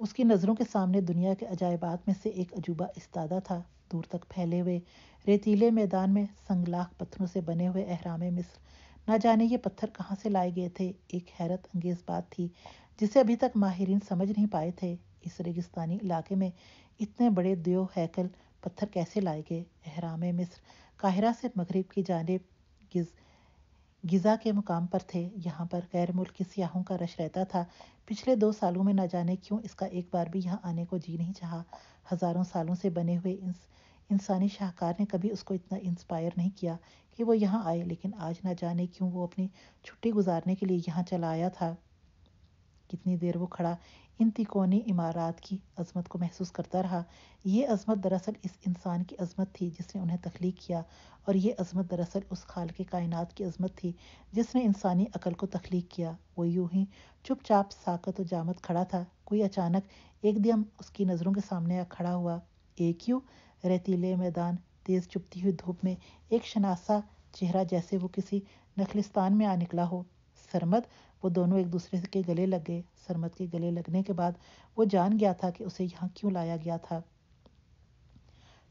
उसकी नज़रों के सामने दुनिया के अजायबात में से एक अजूबा इस्तादा था। दूर तक फैले हुए रेतीले मैदान में संगलाख पत्थरों से बने हुए अहराम मिस्र। न जाने ये पत्थर कहाँ से लाए गए थे। एक हैरत अंगेज बात थी, जिसे अभी तक माहरीन समझ नहीं पाए थे। इस रेगिस्तानी इलाके में इतने बड़े दो हैकल पत्थर कैसे लाए गए? अहराम मिस्र, काहिरा से मगरब की जानब गिज गिज़ा के मुकाम पर थे। यहाँ पर गैर मुल्क सियाहों का रश रहता था। पिछले दो सालों में न जाने क्यों इसका एक बार भी यहाँ आने को जी नहीं चाहा। हज़ारों सालों से बने हुए इंस, इंसानी शाहकार ने कभी उसको इतना इंस्पायर नहीं किया कि वो यहाँ आए, लेकिन आज ना जाने क्यों वो अपनी छुट्टी गुजारने के लिए यहाँ चला आया था। कितनी देर वो खड़ा इन तिकोनी इमारत की अजमत को महसूस करता रहा। ये अजमत दरअसल इस इंसान की अजमत थी जिसने उन्हें तख्लीक किया और ये अजमत दरअसल उस खाल के कायनात की अजमत थी जिसने इंसानी अकल को तख्लीक किया। वो यूँ ही चुपचाप साकत और जामत खड़ा था। कोई अचानक एक एकदम उसकी नज़रों के सामने खड़ा हुआ। एक यू रेतीले मैदान, तेज़ चुपती हुई धूप में एक शनासा चेहरा जैसे वो किसी नखलिस्तान में आ निकला हो। सरमद वो दोनों एक दूसरे के गले लग गए सरमद के गले लगने के बाद वो जान गया था कि उसे यहाँ क्यों लाया गया था।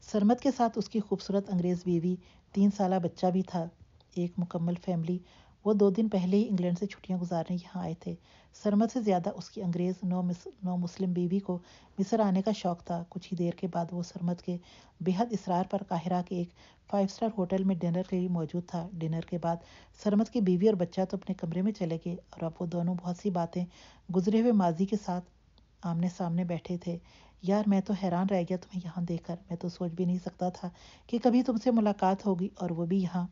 सरमत के साथ उसकी खूबसूरत अंग्रेज़ बीवी, तीन साल बच्चा भी था। एक मुकम्मल फैमिली वो दो दिन पहले ही इंग्लैंड से छुट्टियाँ गुजारने यहाँ आए थे। सरमद से ज़्यादा उसकी अंग्रेज़ नौ मिस, नौ मुस्लिम बीवी को मिस्र आने का शौक था। कुछ ही देर के बाद वो सरमद के बेहद इसरार पर काहिरा के एक फाइव स्टार होटल में डिनर के लिए मौजूद था। डिनर के बाद सरमद की बीवी और बच्चा तो अपने कमरे में चले गए और अब वो दोनों बहुत सी बातें गुजरे हुए माजी के साथ आमने सामने बैठे थे। यार, मैं तो हैरान रह गया तुम्हें यहाँ देखकर। मैं तो सोच भी नहीं सकता था कि कभी तुमसे मुलाकात होगी और वो भी यहाँ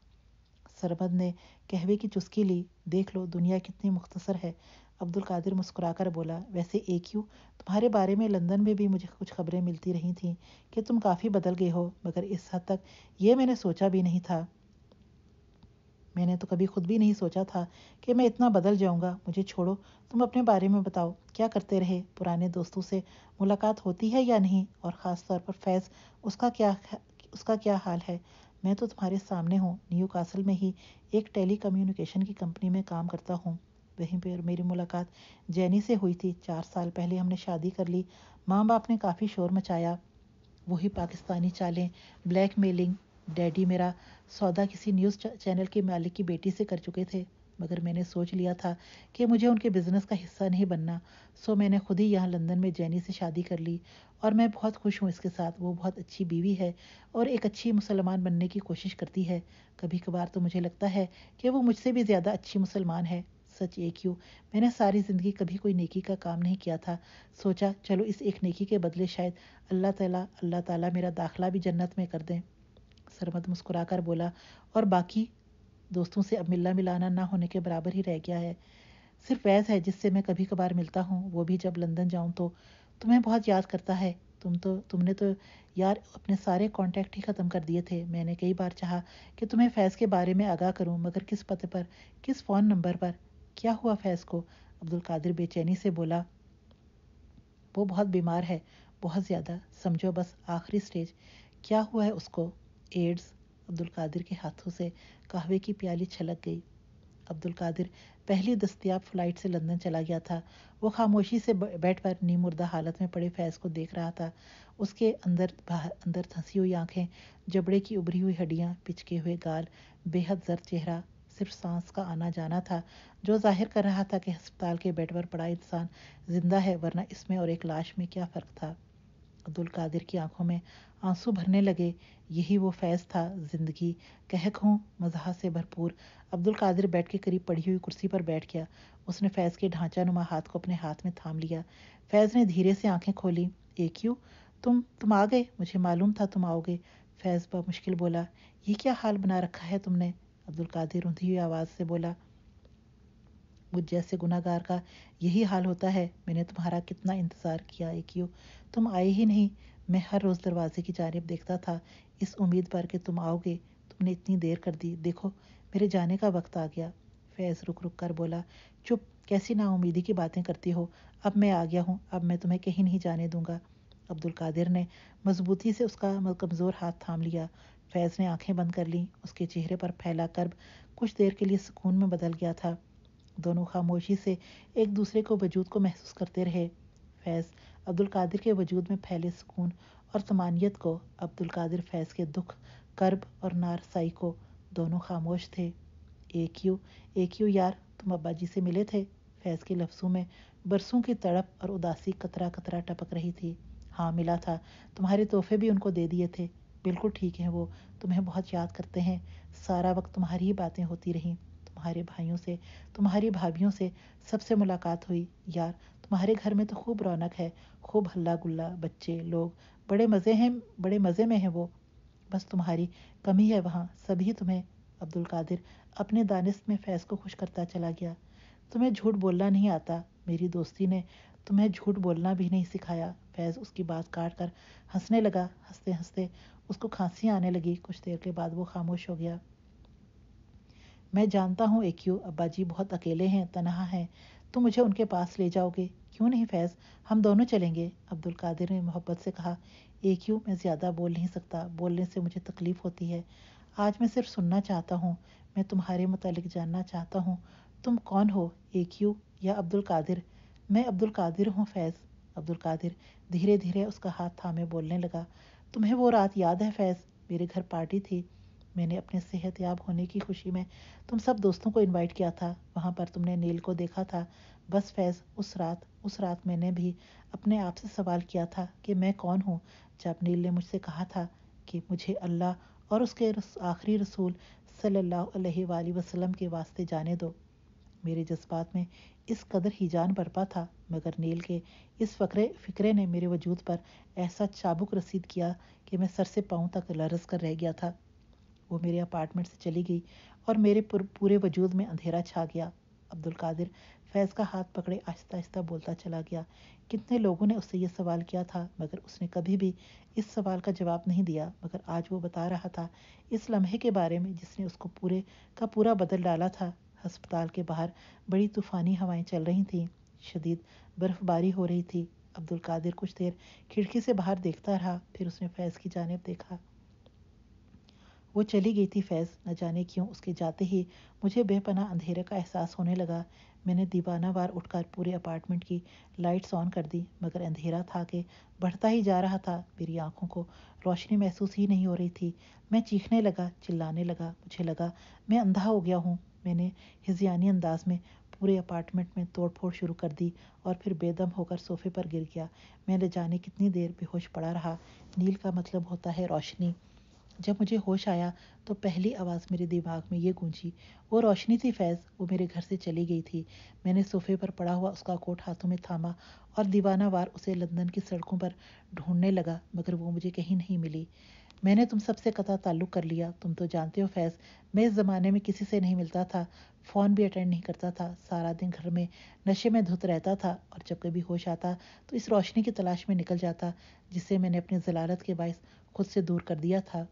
सरबद ने कहवे की चुस्की ली, देख लो, दुनिया कितनी मुख्तसर है। अब्दुल कादिर मुस्कुराकर बोला, वैसे एक यू? तुम्हारे बारे में लंदन में भी मुझे कुछ खबरें मिलती रही थीं कि तुम काफ़ी बदल गए हो, मगर इस हद तक ये मैंने सोचा भी नहीं था। मैंने तो कभी खुद भी नहीं सोचा था कि मैं इतना बदल जाऊँगा। मुझे छोड़ो, तुम अपने बारे में बताओ, क्या करते रहे? पुराने दोस्तों से मुलाकात होती है या नहीं? और ख़ास तौर पर फैज़, उसका क्या उसका क्या हाल है? मैं तो तुम्हारे सामने हूँ। न्यू कासल में ही एक टेली कम्युनिकेशन की कंपनी में काम करता हूँ। वहीं पर मेरी मुलाकात जैनी से हुई थी। चार साल पहले हमने शादी कर ली। माँ बाप ने काफ़ी शोर मचाया। वही पाकिस्तानी चालें ब्लैक मेलिंग डैडी मेरा सौदा किसी न्यूज़ चैनल के मालिक की बेटी से कर चुके थे। मगर मैंने सोच लिया था कि मुझे उनके बिज़नेस का हिस्सा नहीं बनना। सो मैंने खुद ही यहाँ लंदन में जैनी से शादी कर ली और मैं बहुत खुश हूँ इसके साथ। वो बहुत अच्छी बीवी है और एक अच्छी मुसलमान बनने की कोशिश करती है। कभी कभार तो मुझे लगता है कि वो मुझसे भी ज़्यादा अच्छी मुसलमान है। सच एक क्यों मैंने सारी ज़िंदगी कभी कोई नेकी का काम नहीं किया था। सोचा, चलो इस एक नेकी के बदले शायद अल्लाह ताला अल्लाह ताला मेरा दाखला भी जन्नत में कर दें। सरमद मुस्कुराकर बोला, और बाकी दोस्तों से अब मिलना मिलाना ना होने के बराबर ही रह गया है। सिर्फ़ वैस है जिससे मैं कभी कभार मिलता हूँ, वो भी जब लंदन जाऊँ तो। तुम्हें बहुत याद करता है। तुम तो तुमने तो यार अपने सारे कांटेक्ट ही ख़त्म कर दिए थे। मैंने कई बार चाहा कि तुम्हें फैज़ के बारे में आगाह करूँ, मगर किस पते पर, किस फ़ोन नंबर पर? क्या हुआ फैज़ को? अब्दुल कादिर बेचैनी से बोला, वो बहुत बीमार है, बहुत ज़्यादा, समझो बस आखिरी स्टेज क्या हुआ है उसको? एड्स अब्दुल कादिर के हाथों से कहवे की प्याली छलक गई। अब्दुल कादिर पहली दस्तियाब फ़्लाइट से लंदन चला गया था। वो खामोशी से बैठ पर नी मुर्दा हालत में पड़े फैज़ को देख रहा था। उसके अंदर बाहर अंदर धंसी हुई आँखें, जबड़े की उभरी हुई हड्डियाँ, पिचके हुए गाल, बेहद जर चेहरा, सिर्फ़ सांस का आना जाना था, जो ज़ाहिर कर रहा था कि अस्पताल के बेड पर पड़ा इंसान ज़िंदा है, वरना इसमें और एक लाश में क्या फ़र्क था। अब्दुल कादिर की आँखों में आँसू भरने लगे। यही वो फैज़ था ज़िंदगी। कहक हूँ, मजहा से भरपूर। अब्दुल कादिर बैठ के करीब पड़ी हुई कुर्सी पर बैठ गया। उसने फैज़ के ढांचा नुमा हाथ को अपने हाथ में थाम लिया। फैज़ ने धीरे से आँखें खोली। एक यू तुम तुम आ गए? मुझे मालूम था तुम आओगे। फैज़ मुश्किल बोला। ये क्या हाल बना रखा है तुमने? अब्दुल कादिर ऊँधी हुई आवाज़ से बोला। मुझ जैसे गुनागार का यही हाल होता है। मैंने तुम्हारा कितना इंतज़ार किया एक तुम आए ही नहीं। मैं हर रोज़ दरवाजे की जानब देखता था। इस उम्मीद पर कि तुम आओगे, तुमने इतनी देर कर दी। देखो, मेरे जाने का वक्त आ गया। फैज़ रुक रुक कर बोला, चुप, कैसी नाउमीदी की बातें करती हो? अब मैं आ गया हूँ। अब मैं तुम्हें कहीं नहीं जाने दूँगा। अब्दुल कादिर ने मजबूती से उसका कमज़ोर हाथ थाम लिया। फैज़ ने आँखें बंद कर लीं। उसके चेहरे पर फैला कर्ब कुछ देर के लिए सुकून में बदल गया था। दोनों खामोशी से एक दूसरे को वजूद को महसूस करते रहे। फैज़ अब्दुल कादिर के वजूद में फैले सुकून और तमानियत को अब्दुल कादिर फैज़ के दुख, कर्ब और नारसाई को दोनों खामोश थे। एक यू एक यू यार, तुम अब्बा जी से मिले थे। फैज़ के लफ्ज़ों में बरसों की तड़प और उदासी कतरा कतरा टपक रही थी। हाँ मिला था। तुम्हारे तोहफे भी उनको दे दिए थे। बिल्कुल ठीक है वो। तुम्हें बहुत याद करते हैं। सारा वक्त तुम्हारी ही बातें होती रहीं। तुम्हारे भाइयों से, तुम्हारी भाभीियों से सबसे मुलाकात हुई। यार, तुम्हारे घर में तो खूब रौनक है, खूब हल्ला गुल्ला बच्चे, लोग, बड़े मज़े हैं, बड़े मज़े में हैं वो। बस तुम्हारी कमी है वहाँ, सभी तुम्हें, अब्दुल कादिर, अपने दानिश में फैज़ को खुश करता चला गया। तुम्हें झूठ बोलना नहीं आता, मेरी दोस्ती ने तुम्हें झूठ बोलना भी नहीं सिखाया। फैज़ उसकी बात काट कर हंसने लगा हँसते हँसते उसको खांसी आने लगी। कुछ देर के बाद वो खामोश हो गया। मैं जानता हूँ एक यू अब्बा जी बहुत अकेले हैं, तनहा हैं। तुम मुझे उनके पास ले जाओगे? क्यों नहीं फैज़? हम दोनों चलेंगे। अब्दुल कादिर ने मोहब्बत से कहा, एक यू मैं ज़्यादा बोल नहीं सकता। बोलने से मुझे तकलीफ़ होती है। आज मैं सिर्फ़ सुनना चाहता हूँ। मैं तुम्हारे मुतालिक जानना चाहता हूँ। तुम कौन हो, एक यू या अब्दुल कादिर? मैं अब्दुल कादिर हूँ फैज़। अब्दुल कादिर धीरे धीरे उसका हाथ थामे बोलने लगा, तुम्हें वो रात याद है फैज़? मेरे घर पार्टी थी। मैंने अपने सेहत याब होने की खुशी में तुम सब दोस्तों को इनवाइट किया था। वहाँ पर तुमने नील को देखा था। बस फैज़, उस रात उस रात मैंने भी अपने आप से सवाल किया था कि मैं कौन हूँ? जब नील ने मुझसे कहा था कि मुझे अल्लाह और उसके आखिरी रसूल सल्लल्लाहु अलैहि वसल्लम के वास्ते जाने दो। मेरे जज्बात में इस कदर ही जान बरपा था, मगर नील के इस फकरे, फिक्रे ने मेरे वजूद पर ऐसा चाबुक रसीद किया कि मैं सर से पाँव तक लरस कर रह गया था। वो मेरे अपार्टमेंट से चली गई और मेरे पूरे वजूद में अंधेरा छा गया। अब्दुल कादिर फैज़ का हाथ पकड़े आहिस्ता आहिस्ता बोलता चला गया, कितने लोगों ने उससे यह सवाल किया था, मगर उसने कभी भी इस सवाल का जवाब नहीं दिया। मगर आज वो बता रहा था इस लम्हे के बारे में जिसने उसको पूरे, का पूरा बदल डाला था। अस्पताल के बाहर बड़ी तूफ़ानी हवाएँ चल रही थीं, शदीद बर्फ़बारी हो रही थी। अब्दुल कादिर कुछ देर खिड़की से बाहर देखता रहा, फिर उसने फैज़ की जानब देखा। वो चली गई थी फैज़, न जाने क्यों उसके जाते ही मुझे बेपना अंधेरे का एहसास होने लगा। मैंने दीवानावार उठकर पूरे अपार्टमेंट की लाइट्स ऑन कर दी, मगर अंधेरा था कि बढ़ता ही जा रहा था। मेरी आँखों को रोशनी महसूस ही नहीं हो रही थी। मैं चीखने लगा, चिल्लाने लगा, मुझे लगा, मैं अंधा हो गया हूँ। मैंने हिजियानी अंदाज में पूरे अपार्टमेंट में तोड़फोड़ शुरू कर दी और फिर बेदम होकर सोफे पर गिर गया। मैंने जाने कितनी देर बेहोश पड़ा रहा। नील का मतलब होता है रोशनी। जब मुझे होश आया तो पहली आवाज़ मेरे दिमाग में ये गूंजी, वो रोशनी थी फैज़, वो मेरे घर से चली गई थी। मैंने सोफे पर पड़ा हुआ उसका कोट हाथों में थामा और दीवाना वार उसे लंदन की सड़कों पर ढूँढने लगा, मगर वो मुझे कहीं नहीं मिली। मैंने तुम सबसे कता ताल्लुक़ कर लिया। तुम तो जानते हो फैज़, मैं इस ज़माने में किसी से नहीं मिलता था, फ़ोन भी अटेंड नहीं करता था, सारा दिन घर में नशे में धुत रहता था और जब कभी होश आता तो इस रोशनी की तलाश में निकल जाता, जिसे मैंने अपनी जलालत के बायस खुद से दूर कर दिया था।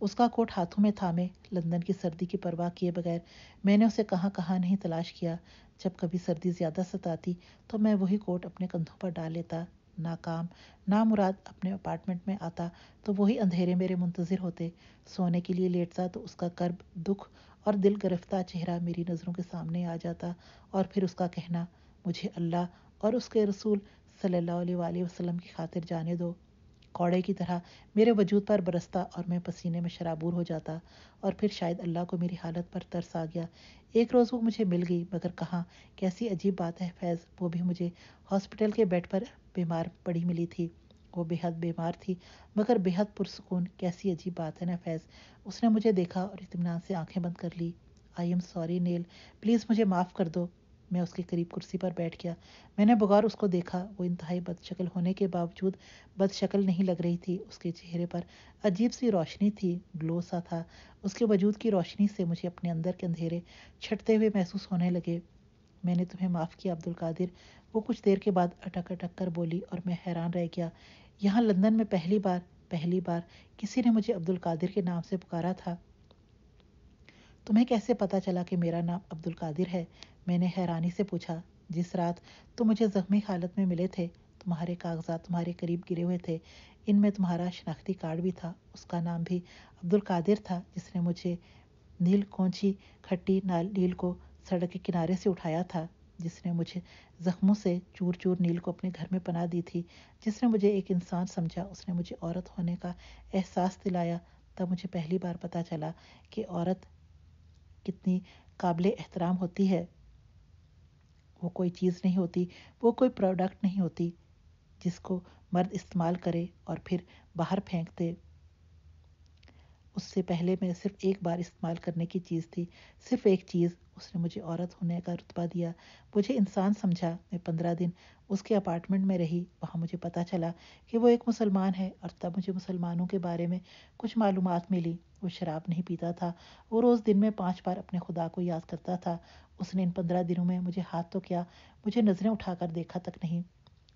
उसका कोट हाथों में थामे, लंदन की सर्दी की परवाह किए बगैर। मैंने उसे कहाँ कहाँ नहीं तलाश किया? जब कभी सर्दी ज़्यादा सताती तो मैं वही कोट अपने कंधों पर डाल लेता। नाकाम, नामुराद अपने अपार्टमेंट में आता तो वही अंधेरे मेरे मुंतज़र होते। सोने के लिए लेटता तो उसका कर्ब दुख और दिल गिरफ़्तार चेहरा मेरी नज़रों के सामने आ जाता। और फिर उसका कहना, मुझे अल्लाह और उसके रसूल सल्लल्लाहु अलैहि वसल्लम की खातिर जाने दो। कौड़े की तरह मेरे वजूद पर बरसता और मैं पसीने में शराबूर हो जाता और फिर शायद अल्लाह को मेरी हालत पर तरस आ गया। एक रोज़ वो मुझे मिल गई, मगर कहाँ? कैसी अजीब बात है, फैज़। वो भी मुझे हॉस्पिटल के बेड पर बीमार पड़ी मिली थी। वो बेहद बीमार थी, मगर बेहद पुरसकून। कैसी अजीब बात है ना, फैज़। उसने मुझे देखा और इतमान से आँखें बंद कर ली। I am sorry, Nell. Please मुझे माफ़ कर दो। मैं उसके करीब कुर्सी पर बैठ गया। मैंने बगौर उसको देखा। वो इंतहाई बदशक्ल होने के बावजूद बदशक्ल नहीं लग रही थी उसके चेहरे पर। अजीब सी रोशनी थी, ग्लो सा था। उसके वजूद की रोशनी से मुझे अपने अंदर के अंधेरे छटते हुए महसूस होने लगे। मैंने तुम्हें माफ़ किया, अब्दुल कादिर। वो कुछ देर के बाद अटक अटक कर बोली और मैं हैरान रह गया। यहाँ लंदन में पहली बार पहली बार किसी ने मुझे अब्दुल कादिर के नाम से पुकारा था। तुम्हें कैसे पता चला कि मेरा नाम अब्दुल कादिर है? मैंने हैरानी से पूछा, जिस रात तुम मुझे जख्मी हालत में मिले थे, तुम्हारे कागजात तुम्हारे करीब गिरे हुए थे, इनमें तुम्हारा शनाख्ती कार्ड भी था, उसका नाम भी अब्दुल कादिर था, जिसने मुझे नील कोंची खट्टी नाल नील को सड़क के किनारे से उठाया था, जिसने मुझे जख्मों से चूर चूर नील को अपने घर में पना दी थी, जिसने मुझे एक इंसान समझा, उसने मुझे औरत होने का एहसास दिलाया, तब मुझे पहली बार पता चला कि औरत कितनी काबिल एहतराम होती है। वो कोई चीज़ नहीं होती, वो कोई प्रोडक्ट नहीं होती जिसको मर्द इस्तेमाल करे और फिर बाहर फेंक दे। उससे पहले मैं सिर्फ़ एक बार इस्तेमाल करने की चीज़ थी, सिर्फ़ एक चीज़ उसने मुझे औरत होने का रुतबा दिया। मुझे इंसान समझा। मैं पंद्रह दिन उसके अपार्टमेंट में रही। वहाँ मुझे पता चला कि वो एक मुसलमान है और तब मुझे मुसलमानों के बारे में कुछ मालूम मिली। वो शराब नहीं पीता था। वो रोज़ दिन में पाँच बार अपने खुदा को याद करता था। उसने इन पंद्रह दिनों में मुझे हाथ तो क्या, मुझे नज़रें उठाकर देखा तक नहीं।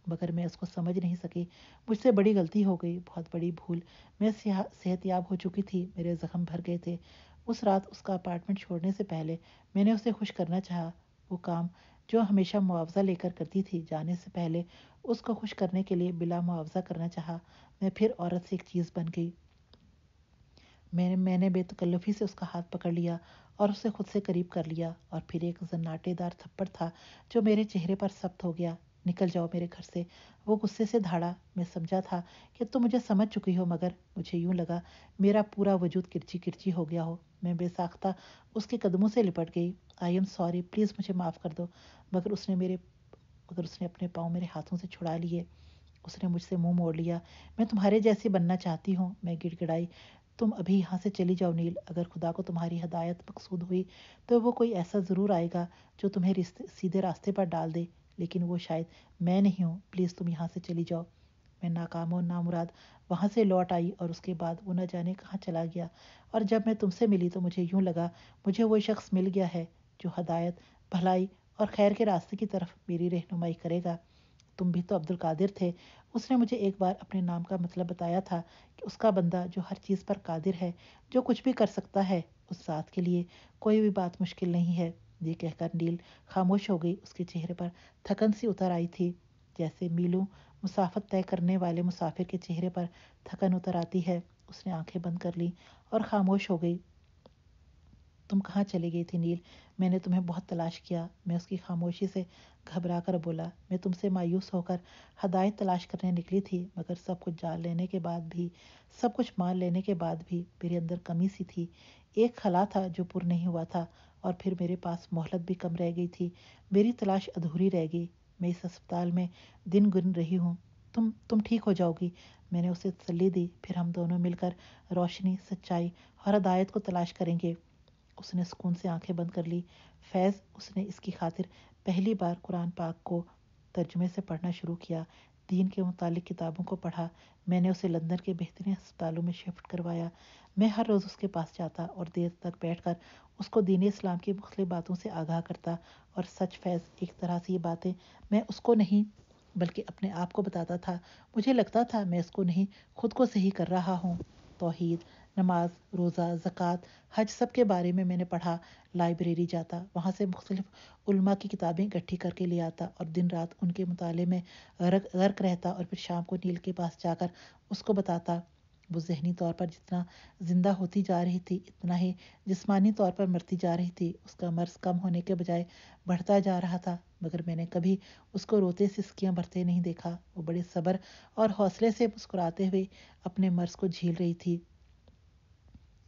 मगर मैं उसको समझ नहीं सकी। मुझसे बड़ी गलती हो गई। बहुत बड़ी भूल। मैं सेहतयाब हो चुकी थी। मेरे जख्म भर गए थे। उस रात उसका अपार्टमेंट छोड़ने से पहले मैंने उसे खुश करना चाहा। वो काम जो हमेशा मुआवजा लेकर करती थी जाने से पहले उसको खुश करने के लिए बिला मुआवजा करना चाहा, मैं फिर औरत से एक चीज़ बन गई। मैंने मैंने बेतकल्लफ़ी से उसका हाथ पकड़ लिया और उसे खुद से करीब कर लिया और फिर एक जन्नाटेदार थप्पड़ था जो मेरे चेहरे पर सख्त हो गया। निकल जाओ मेरे घर से। वो गुस्से से धाड़ा, मैं समझा था कि तुम मुझे समझ चुकी हो, मगर मुझे यूँ लगा, मेरा पूरा वजूद किरची किरची हो गया हो। मैं बेसाख्ता उसके कदमों से लिपट गई। आई एम सॉरी प्लीज़ मुझे माफ़ कर दो। मगर उसने मेरे, मगर उसने अपने पाँव मेरे हाथों से छुड़ा लिए। उसने मुझसे मुँह मोड़ लिया। मैं तुम्हारे जैसी बनना चाहती हूँ। मैं गिड़गिड़ाई, तुम अभी यहाँ से चली जाओ नील। अगर खुदा को तुम्हारी हदायत मकसूद हुई तो वो कोई ऐसा ज़रूर आएगा जो तुम्हें सीधे रास्ते पर डाल दे। लेकिन वो शायद, मैं नहीं हूँ प्लीज़ तुम यहाँ से चली जाओ। मैं नाकाम और नामुराद वहाँ से लौट आई और उसके बाद वो न जाने कहाँ चला गया। और जब मैं तुमसे मिली तो मुझे यूँ लगा, मुझे वो शख्स मिल गया है जो हदायत, भलाई और खैर के रास्ते की तरफ़ मेरी रहनुमाई करेगा। तुम भी तो अब्दुल कादिर थे। उसने मुझे एक बार अपने नाम का मतलब बताया था कि उसका बंदा जो हर चीज़ पर कादिर है, जो कुछ भी कर सकता है उस साथ के लिए कोई भी बात मुश्किल नहीं है। ये कहकर नील खामोश हो गई। उसके चेहरे पर थकन सी उतर आई थी, जैसे मीलों मुसाफत तय करने वाले मुसाफिर के चेहरे पर थकन उतर आती है। उसने आँखें बंद कर ली और खामोश हो गई। तुम कहाँ चली गई थी नील? मैंने तुम्हें बहुत तलाश किया। मैं उसकी खामोशी से घबरा कर बोला। मैं तुमसे मायूस होकर हदायत तलाश करने निकली थी, मगर सब कुछ जान लेने के बाद भी, सब कुछ मान लेने के बाद भी मेरे अंदर कमी सी थी। एक खला था जो पुर नहीं हुआ था। और फिर मेरे पास मोहलत भी कम रह गई थी। मेरी तलाश अधूरी रह गई। मैं इस अस्पताल में दिन गुन रही हूँ। तुम तुम ठीक हो जाओगी। मैंने उसे तसली दी। फिर हम दोनों मिलकर रोशनी, सच्चाई और हदायत को तलाश करेंगे। उसने सुकून से आँखें बंद कर ली। फैज़, उसने इसकी खातिर पहली बार कुरान पाक को तर्जुमे से पढ़ना शुरू किया। दीन के मुतालिक किताबों को पढ़ा। मैंने उसे लंदन के बेहतरीन अस्पतालों में शिफ्ट करवाया। मैं हर रोज़ उसके पास जाता और देर तक बैठकर उसको दीन इस्लाम की मुख्तु बातों से आगाह करता और सच फैज़ एक तरह से ये बातें मैं उसको नहीं, बल्कि अपने आप को बताता था। मुझे लगता था मैं इसको नहीं, खुद को सही कर रहा हूँ। तोहीद, नमाज़, रोज़ा, ज़क़़त, हज सब के बारे में मैंने पढ़ा, लाइब्रेरी जाता, वहाँ से मुख्तलिफ़ा की किताबें इकट्ठी करके ले आता और दिन रात उनके मुताले में गर्क रहता और फिर शाम को नील के पास जाकर उसको बताता। वो जहनी तौर पर जितना ज़िंदा होती जा रही थी, इतना ही जिस्मानी तौर पर मरती जा रही थी। उसका मर्ज कम होने के बजाय बढ़ता जा रहा था, मगर मैंने कभी उसको रोते सिस्कियाँ भरते नहीं देखा। वो बड़े सब्र और हौसले से मुस्कुराते हुए अपने मर्ज को झील रही थी।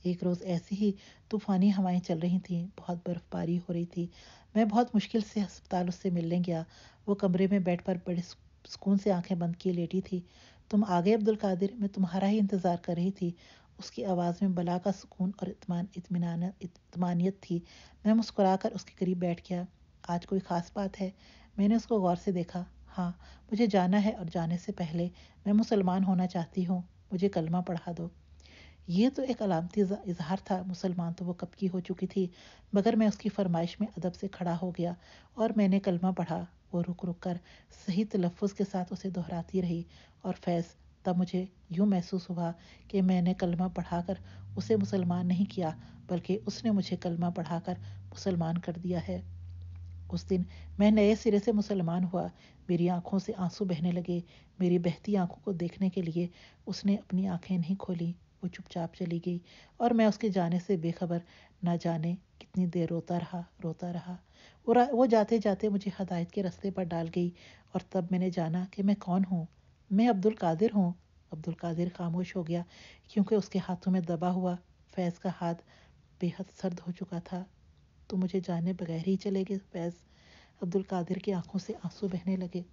एक रोज़ ऐसी ही तूफ़ानी हवाएँ चल रही थीं, बहुत बर्फ़बारी हो रही थी। मैं बहुत मुश्किल से अस्पताल उससे मिलने गया। वो कमरे में बैठ पर बड़े सुकून से आँखें बंद किए लेटी थी। तुम आगे अब्दुल कादिर मैं तुम्हारा ही इंतज़ार कर रही थी। उसकी आवाज़ में बला का सुकून और इतमान इतमान इतमानियत थी। मैं मुस्कुरा कर उसके करीब बैठ गया। आज कोई ख़ास बात है? मैंने उसको गौर से देखा। हाँ मुझे जाना है और जाने से पहले मैं मुसलमान होना चाहती हूँ। मुझे कलमा पढ़ा दो। ये तो एक अलामती इजहार था। मुसलमान तो वो कब की हो चुकी थी? मगर मैं उसकी फरमाइश में अदब से खड़ा हो गया और मैंने कलमा पढ़ा। वो रुक रुक कर सही तलफ़ के साथ उसे दोहराती रही और फैज़, तब मुझे यूँ महसूस हुआ कि मैंने कलमा पढ़ाकर उसे मुसलमान नहीं किया, बल्कि उसने मुझे कलमा पढ़ाकर मुसलमान कर दिया है। उस दिन मैं नए सिरे से मुसलमान हुआ। मेरी आँखों से आँसू बहने लगे। मेरी बहती आँखों को देखने के लिए उसने अपनी आँखें नहीं खोली। वो चुपचाप चली गई और मैं उसके जाने से बेखबर ना जाने कितनी देर रोता रहा रोता रहा। वो वो जाते जाते मुझे हदायत के रास्ते पर डाल गई और तब मैंने जाना कि मैं कौन हूँ? मैं अब्दुल कादिर हूँ। अब्दुल कादिर खामोश हो गया क्योंकि उसके हाथों में दबा हुआ फैज़ का हाथ बेहद सर्द हो चुका था। तो मुझे जाने बगैर ही चले गए फैज़। अब्दुल कादिर की आँखों से आँसू बहने लगे।